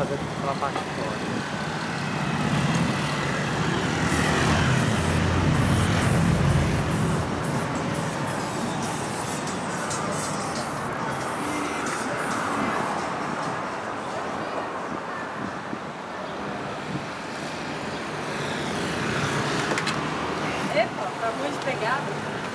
fazer aquela parte de fora. Epa, acabou muito pegado.